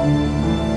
Música